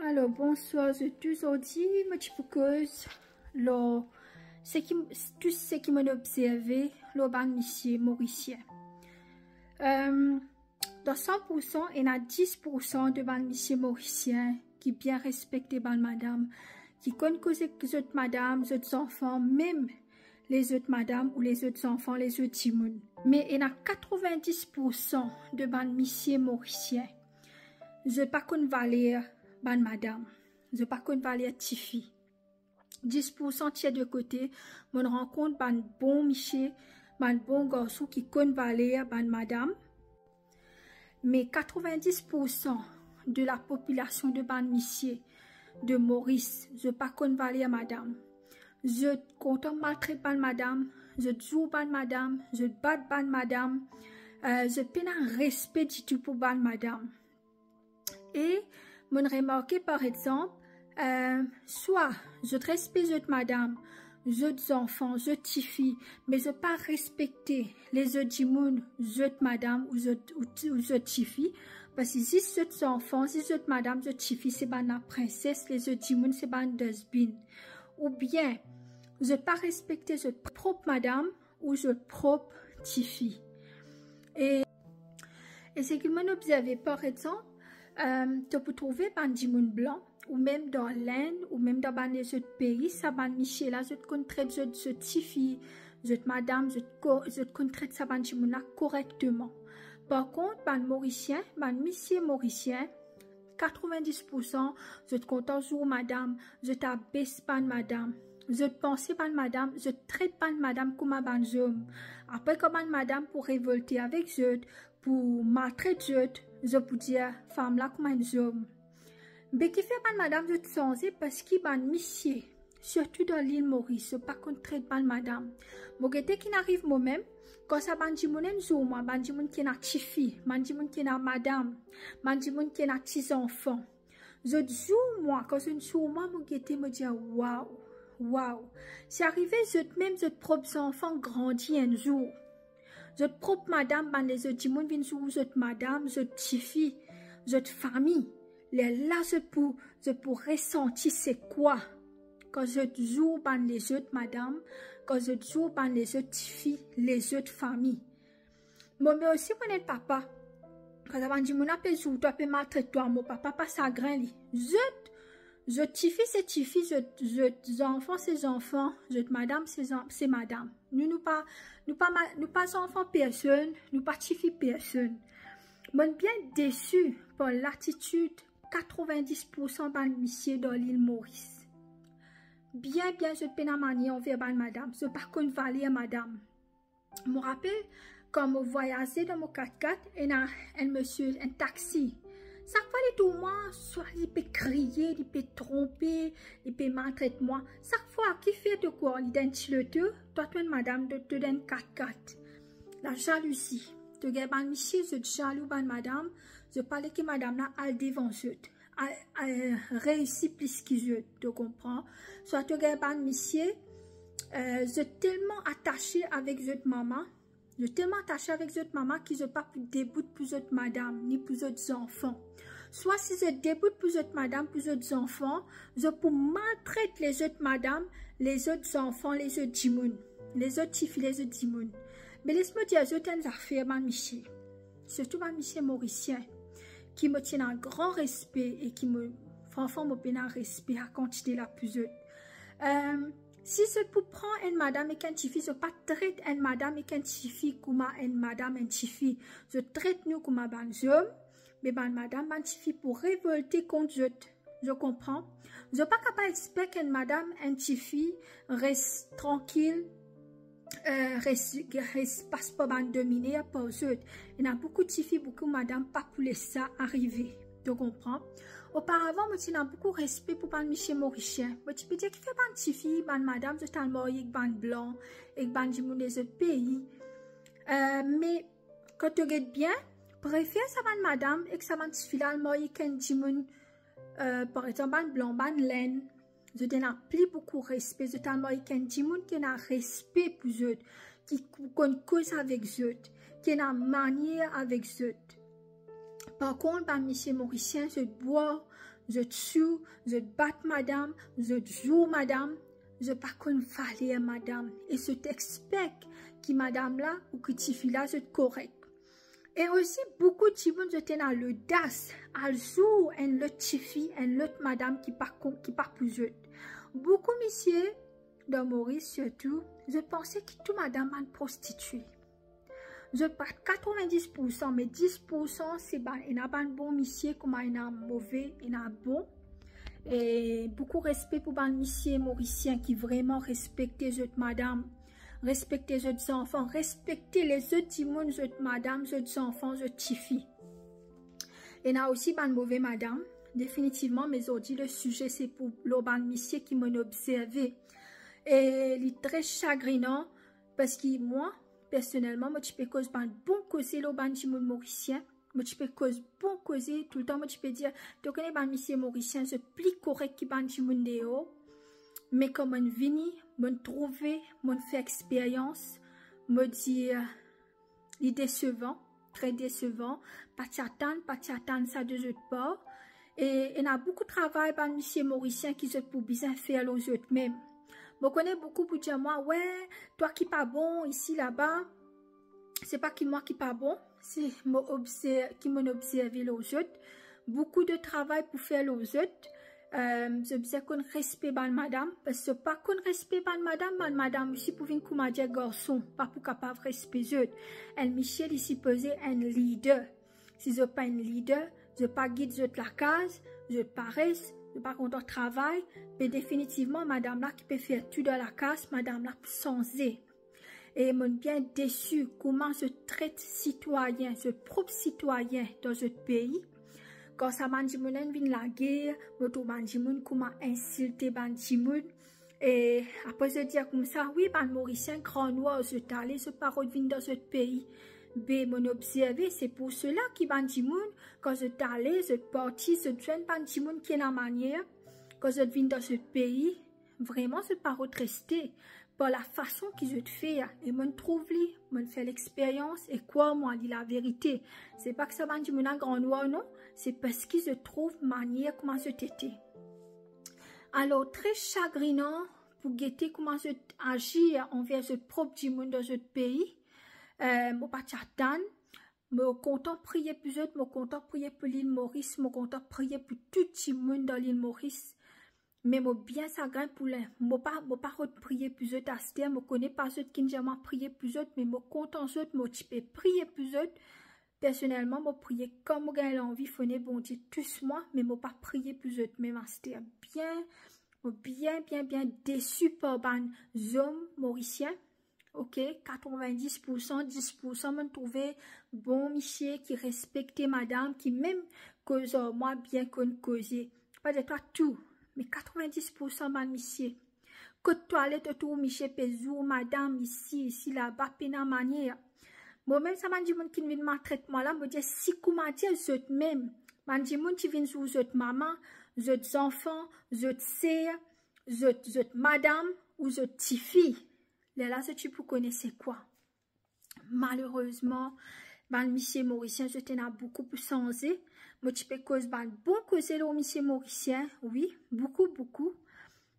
Alors, bonsoir à tous aujourd'hui, suis cause. Alors, ce qui, tout ce qui m'a observé, le ban monsieur mauricien. Euh, dans 100%, il y a 10% de ban monsieur mauricien qui bien respecté ban madame, qui connaissent les autres madame, les autres enfants, même les autres madame ou les autres enfants, les autres timons. Mais il y a 90% de ban monsieur mauricien. Je pas qu'on ban madame. Je pas qu'on valeur tifi. 10% tiers de côté, mon rencontre ban bon monsieur, ban bon garçon qui connaît ban madame. Mais 90% de la population de ban monsieur de Maurice, je pas qu'on valeur madame. Je content maltraite ban madame, je joue ban madame, je bat madame, euh, je peine un respect du tout pour madame. Et, mon remarqué par exemple, euh, soit je respecte autres madame, autres enfants, autres filles, mais je pas respecter les autres moun, autres madame ou autres filles, parce que si autres enfants, si autres madame, autres filles, c'est pas la princesse, les autres moun, c'est pas dustbin. Ou bien, je pas respecter votre propre madame ou votre propre fille. Et, et ce que m'ont observé par exemple, euh, tu peux trouver ban blanc ou même dans l'Inde ou même dans ban les autres pays, ça ban Michel là, te traite je ce tifi, je madame, je te traite ça ban dimoun correctement. Par contre, ban mauricien, ban monsieur mauricien, 90%, je te compte jour madame, je t'abaisse ban madame. Je pense pas madame, je traite pas madame comme un ban homme. Après, comment madame pour révolter avec je, pour maltraiter je, je peux dire femme là comme un homme. Mais qui fait pas madame de parce qu'il ban monsieur, surtout dans l'île Maurice, pas qu'on traite pas madame. Mon qui n'arrive moi-même, quand ça ban jimonen zo moi, ban jimon qui n'a tifi, ban jimon qui n'a madame, ban jimon qui n'a petits enfants. Je dis moi, quand je suis moi, mon me dit waouh. Waouh! C'est arrivé, je même, votre propre enfant grandit un jour. Votre propre madame, ban les autres monde viennent sur votre madame, votre petite votre famille. Les là, je pour, je pour ressentir c'est quoi? Quand je joue ban les autres madame, quand je joue ban les autres filles, les autres familles. Moi, mais aussi, mon papa. Quand je dis, mon appel joue, toi, peux maltraiter toi, mon papa, pas ça grain, Je je tifi c'est tifi, je, je enfants c'est enfants, je madame c'est madame. Nous nous pas nous pas nous pas enfants personne, nous pas tifi personne. Moi bien déçu par l'attitude 90% ban monsieur dans l'île Maurice. Bien bien je peine à manier envers madame, je par contre valer madame. Me rappelle quand je voyageais dans mon 4x4 et un monsieur un taxi chaque fois, les tout moi, soit il peut crier, il peut tromper, il peut maltraiter moi. Chaque fois, qui fait de quoi, il donne le tout, toi, tu madame, te donne 4-4. La jalousie. Tu regardes, ban monsieur, je jaloux, ban madame, je parle que madame là, elle devant je, elle réussit plus je, tu comprends? Soit tu regardes, ban euh, je tellement attaché avec cette maman, je suis tellement attachée avec cette maman que je pas plus début pour cette madame, ni pour autres enfants. Soit si je débute pour cette madame, pour autres enfants, je peux maltraiter les autres madame, les autres enfants, les autres dimouns, les autres filles, les autres. Mais laisse-moi dire, je tiens affaires, ma Michel. Surtout ma Michel mauricien, qui me tient un grand respect et qui me, franchement, me donne un respect à quantité la plus haute. Euh, si je peux prendre une madame et qu'un fille, je pas traite une madame et qu'un fille comme une madame et une fille. Je traite nous comme un homme, mais ban madame, ban fille pour révolter contre je. Je comprends. Je pas capable d'espérer qu'une madame, une fille reste tranquille, euh, reste, pas ban dominer par eux. Il y a beaucoup de filles, beaucoup de madame, pas pour laisser ça arriver. Tu Auparavant, moi, j'ai beaucoup de respect pour Michel Mauricien? Tu peux dire qu'il fait ban petite fille, ban madame, je t'en marié avec ban blanc, et ban du monde des pays. Euh, mais, quand tu regardes bien, préfère ça ban madame, et que ça ban petite fille du euh, par exemple, ban blanc, ban laine. Je t'en plus beaucoup de respect. Je t'en marié qu'un du monde qui a respect pour eux, qui cause avec eux, qui a manière avec eux. Par contre, par monsieur Mauricien, je bois, je sou, je bat madame, je joue madame, je pas qu'on fallait madame. Et je t'expecte qui madame là ou que tu là, je correct. Et aussi, beaucoup de gens étaient dans l'audace à jouer un le tifi, un l'autre madame qui part, qui part plus Beaucoup, messieurs, dans Maurice surtout, je pensais que tout madame est prostituée. Je parle 90%, mais 10% c'est bon. Il y a pas bon monsieur, comme il a mauvais, il a bon. Et beaucoup de respect pour les monsieur mauricien qui vraiment respectent les autres madame, respectent les autres enfants, respectent les autres timons, les autres madame, les autres enfants, les autres filles. Il y a aussi des mauvais madame. Définitivement, mais aujourd'hui, le sujet, c'est pour le monsieur qui m'a observé. Et il est très chagrinant parce que moi, personnellement, moi, je peux causer un bon causer le ban mauricien. Moi, je peux causer bon causer tout le temps. Moi, je peux dire, tu connais ban monsieur mauricien, c'est plus correct que ban deo. Mais comme on vini, on trouvé, on fait expérience, me dit, euh, il décevant, très décevant. Pas t'attendre, pas t'attendre ça de autres part. Et il y a beaucoup de travail par monsieur mauricien qui se pour bien faire aux autres même. Je connais beaucoup pour dire moi, ouais, toi qui pas bon ici, là-bas, c'est pas qui moi qui pas bon, c'est qui m'a observé les autres. Beaucoup de travail pour faire les autres. Euh, je besoin qu'on respect ban madame, parce que pas qu'on respect ban madame, ban madame aussi pour venir comme dire garçon, pas pour capable respecter. Elle Michel ici posé un leader. Si je pas un leader, je pas guide la case, je paresse, je pas content travail, mais définitivement, madame là qui peut faire tout dans la casse, madame là sans Et mon bien déçu comment se traite citoyen, ce propre citoyen dans ce pays. Quand ça dit vient la guerre, moto bandimoun comment insulter bandimoun. Et après se dire comme ça, oui, ban Mauricien, grand noir, se talé, ce parole vient dans ce pays. Ben, mon observé, c'est pour cela qui bandimoun, quand je t'allais, je parti, je traîne bandimoun qui est la manière, quand je viens dans ce pays, vraiment, je pas resté par la façon qu'ils je te fais, et mon trouve mon fait l'expérience, et quoi, moi, dit la vérité. C'est pas que ça bandimoun un grand noir, non, c'est parce qu'ils se trouve manière comment je t'étais. Alors, très chagrinant, pour guetter comment je agir envers ce propre monde dans ce pays, euh, mon pas me me content prier plus autres, me content prier pour l'île Maurice, me content prier pour tout le monde dans l'île Maurice. Mais moi bien ça gagne pour les, moi pas, moi pas prier plus autres à me connais pas ceux qui ne prier plus autres, mais moi content moi tu peux prier plus autres. Personnellement, moi prier comme j'ai envie, faut bon Dieu tous moi, mais moi pas prier plus autres, mais c'était bien, bien, bien, bien déçu par ban hommes mauriciens ok, 90%, 10% me trouver bon monsieur qui respectait madame, qui même cause moi bien qu'on causer. Pas de toi tout, mais 90% man monsieur. Que toilette tout monsieur pezou, madame ici, ici, là-bas, pena manière. Moi même ça m'a dit mon qui vient maltraiter moi là, me dit si comment dire je même. M'a dit mon qui vient sous votre maman, votre enfant, votre sœur, votre madame ou votre petite fille là, ce tu peux connaître quoi? Malheureusement, ben, le monsieur mauricien, je t'en ai beaucoup plus sensé. Moi, tu peux cause, ben, bon causer le monsieur mauricien, oui, beaucoup, beaucoup.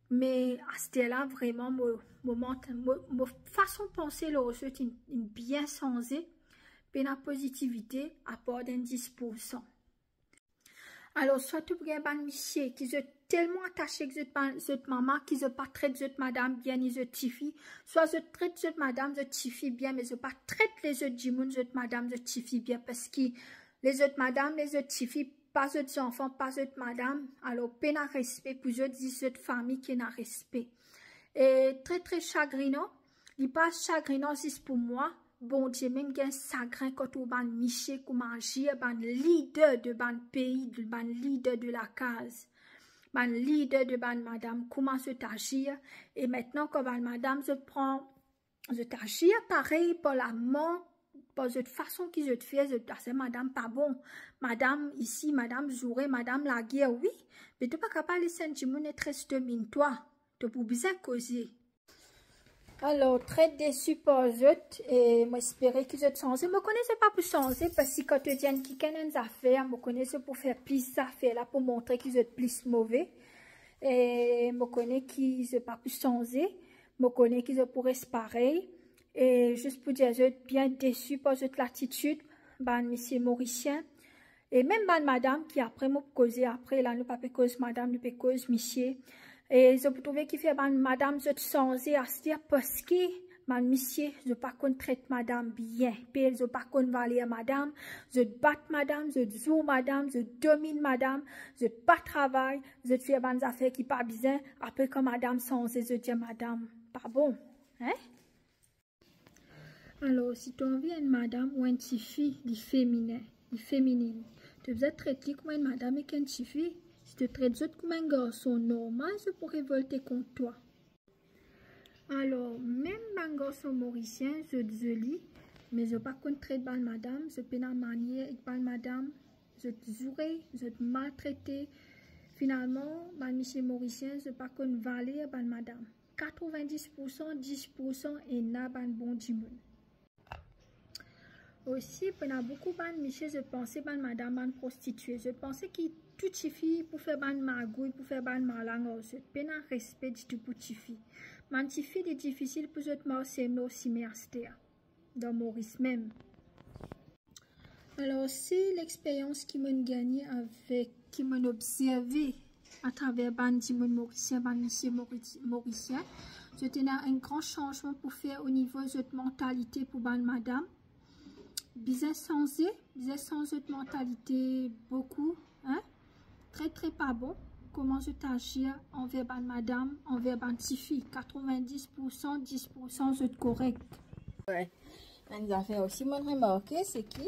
Mais à ce là vraiment, ma façon de penser, c'est une, une bien sensée. Puis la positivité à part d'un 10%. Alors, soit tu prends un monsieur qui est tellement attaché que cette maman, qui ne pas traite cette madame bien, ni cette tifi, soit je traite cette madame, cette tifi bien, mais je pas traite les autres jimoun, cette madame, cette tifi bien, parce que les autres madame, les autres tifi, pas autres enfants, pas autres madame, alors peine à respect pour autres famille qui n'a respect. Et très très chagrinant, il pas chagrinant juste pour moi, bon Dieu, même un chagrin quand on ban Miché, comment agir, ban leader de ban pays, de ban leader de la case, ban leader de ban madame, comment se agir, et maintenant quand ban madame se prend, je t'agir pareil pour la main, pour cette façon qu'ils se fait, c'est madame pas bon, madame ici, madame jouer, madame la guerre, oui, mais tu pas capable de sentir mon triste mine, toi, tu peux bien causer. Alors, très déçu par eux et j'espérais qu'ils aient changé. Je ne connaissais pas pour changer parce que quand tu dis qu'ils ont des affaires, je connais pour faire plus d'affaires là pour montrer qu'ils sont plus mauvais. Et je connais qu'ils n'ont pas pu changer. Je connais qu'ils ont pour rester pareil. Et juste pour dire, je suis bien déçu par cette l'attitude, ben, monsieur Mauricien. Et même madame qui après m'a causé, après là, nous pas cause madame, nous pas cause monsieur. Et je trouve qu'il fait ben, madame, je changé à se dire parce que, man, monsieur, je pas qu'on traite madame bien. Puis, je pas qu'on valer madame. Je bat madame, je joue madame, je domine madame, je pas travail, je fais des affaires qui pas bien. Après, quand madame changé, je dis madame, pas bon. Hein? Alors, si tu envie une madame ou une petite fille, du féminin, du féminine, tu veux traiter comme une madame et une petite fille, si tu traites comme un garçon normal, je pourrais volter contre toi. Alors, même un garçon mauricien, je te lis, mais je pas contre une madame, je pas manier avec une madame, je te jurer, je te maltraiter. Finalement, ma monsieur mauricien, je pas contre valer à madame. 90%, 10% et n'a pas bon dimanche. Aussi, pendant beaucoup de monsieur, je pensais ban madame ban prostituée. Je pensais qu'il tout fille pour faire ban magouille, pour faire ban malang Je Pendant respect du tout fille. Man fille est difficile pour je marcher aussi merci dans Maurice même. Alors, c'est l'expérience qui m'a gagné avec, qui m'a observé à travers ban Dimon Mauricien, ban monsieur Mauricien. Je tenais un grand changement pour faire au niveau de mentalité pour ban madame bien changé, bien changé de mentalité beaucoup, hein? Très très pas bon. Comment je t'agir envers ma madame, envers petite fille. 90%, 10% c'est correct. Ouais. Une affaire aussi, moi remarqué, c'est qui?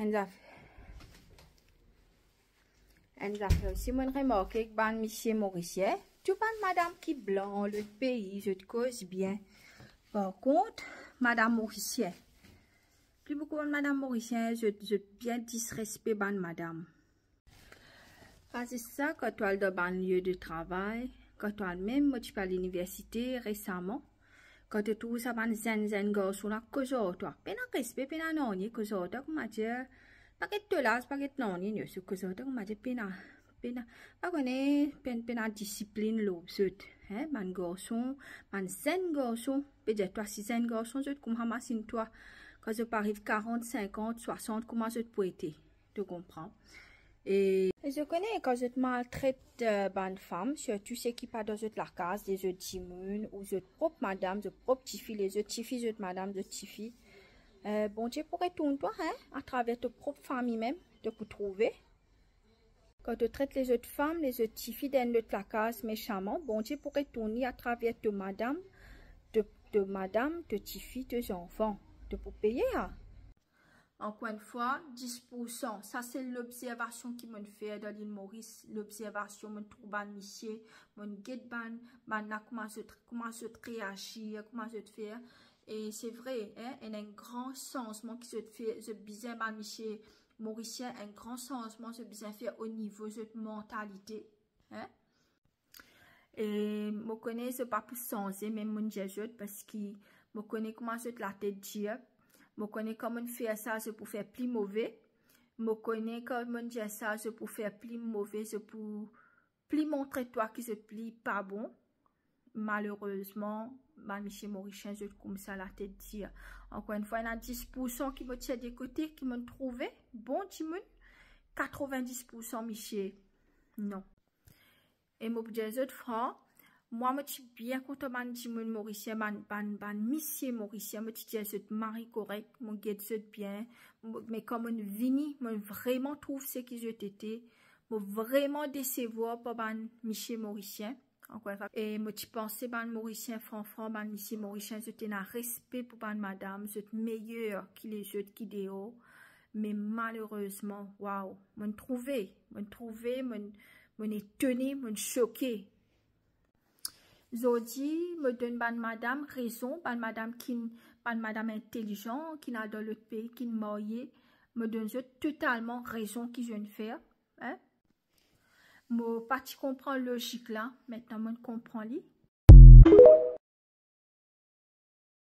Une affaire. Une affaire aussi, moi remarqué ban monsieur Mauricien, tu ban madame qui blanc, le pays, je te cause bien. Par contre, Madame Mauricien. Plus beaucoup de Madame Mauricien, je, je bien disrespect Madame. C'est ça, quand tu as dans un lieu de travail, quand tu as même, moi, tu à l'université récemment, quand tu trouves ça, ban zen zen garçon là, que toi. Pena respect, pena non, que toi, comme dire, pas que tu l'as, pas que non, ni, ce que toi, comme dire, pena, pena, pas qu'on pen, pena discipline l'obsède. Hein, man garçon, man zen garçon, peut-être toi si zen garçon, je te comprends toi, quand je arrive 40, 50, 60, comment je peux être, tu comprends? Et, je connais quand je te maltraite euh, bonne femme, surtout ceux qui pas dans la case, des autres timounes, ou je propre madame, je propre petit fille, les autres filles, je madame, de petit fille. Euh, bon Dieu pourrait tourner toi, hein, à travers ta propre famille même, de vous trouver. Quand tu traites les autres femmes, les autres filles dans le case méchamment, bon Dieu pourrait tourner à travers de madame, de, de madame, de filles, de enfants, de pour payer. Hein. Encore une fois, 10%. Ça, c'est l'observation qui me fait dans l'île Maurice. L'observation, me trouve ban mon guide comment se, comment réagir, comment se faire. Et c'est vrai, hein, il y a un grand changement qui se fait, je bizarre ban Mauricien, un grand changement se bien fait au niveau de mentalité. Hein? Et je connais ce pas changer, même mon jésuite, parce que je connais comment se la tête dire. Je connais comment faire ça, pour faire plus mauvais. Je connais comment dire ça, pour faire plus mauvais, pour plus montrer toi que c'est plus pas bon. Malheureusement, ma Michel Mauricien, je comme ça la tête dire. Encore une fois, il y a 10% qui me tient des côtés, qui m'ont trouvé. Bon, Timon. 90% Michel. Non. Et moi, je dis francs. Moi, je suis bien content de Timon Mauricien, ban, ban, ban, Michel Mauricien. Je dis, c'est mari correct, mon guide, c'est bien. Mais comme on vini, je vraiment trouve ce que je t'étais. Je vraiment décevoir par ban Michel Mauricien. Et moi, tu pensais, ban Mauricien, franc-franc, ban ici Mauricien, je un respect pour ban madame, je meilleur qu'il les autres qui déo. Mais malheureusement, waouh, m'en trouvé, m'en trouvé, m'en étonné, m'en choqué. Zodi me donne ban madame raison, ban madame qui, ban madame intelligent, qui n'a dans l'autre pays, qui marié, me donne totalement raison qui je ne faire, hein. Moi, pas comprends logique là, maintenant je comprends lui.